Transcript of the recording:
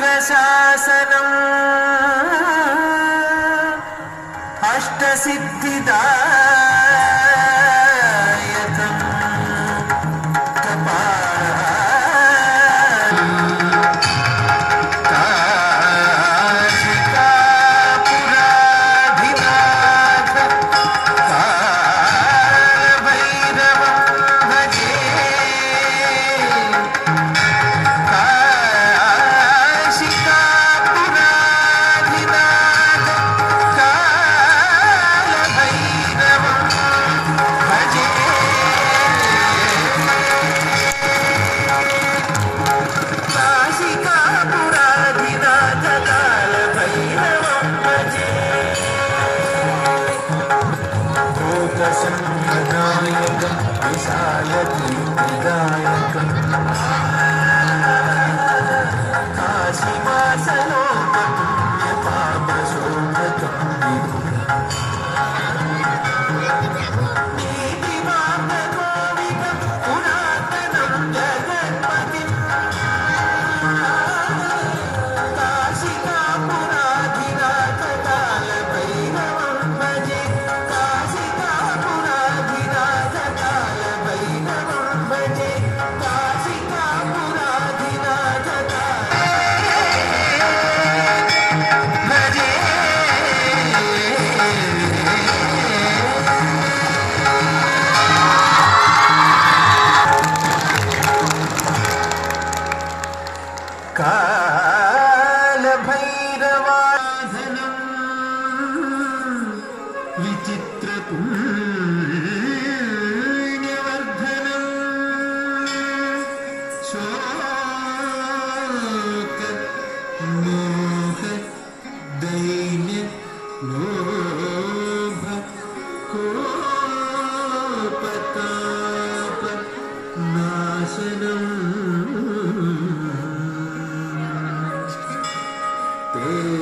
जालमुग्रशासनम् अष्टसिद्धिदा رسالتي هدايتك काल भई Mm.